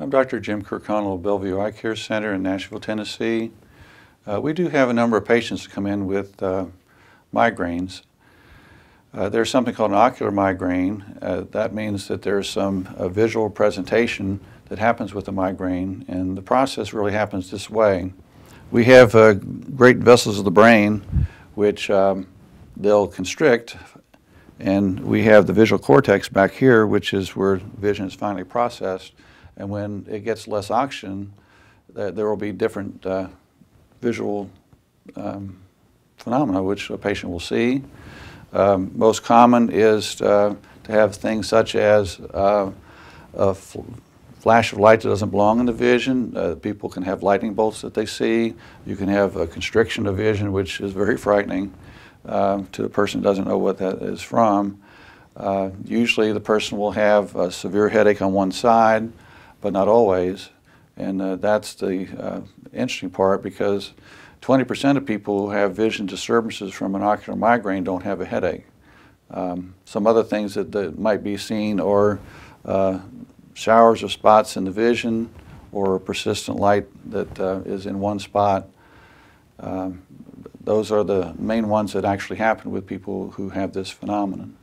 I'm Dr. Jim Kirkconnell of Bellevue Eye Care Center in Nashville, Tennessee. Uh, we do have a number of patients come in with uh, migraines. Uh, there's something called an ocular migraine. Uh, that means that there's some uh, visual presentation that happens with the migraine, and the process really happens this way. We have uh, great vessels of the brain which um, they'll constrict, and we have the visual cortex back here, which is where vision is finally processed. And when it gets less oxygen, uh, there will be different uh, visual um, phenomena which a patient will see. Um, most common is uh, to have things such as uh, a fl flash of light that doesn't belong in the vision. Uh, people can have lightning bolts that they see. You can have a constriction of vision, which is very frightening uh, to the person who doesn't know what that is from. Uh, usually the person will have a severe headache on one side, but not always. And uh, that's the uh, interesting part because 20% of people who have vision disturbances from an ocular migraine don't have a headache. Um, some other things that, that might be seen are uh, showers or spots in the vision or persistent light that uh, is in one spot. Um, those are the main ones that actually happen with people who have this phenomenon.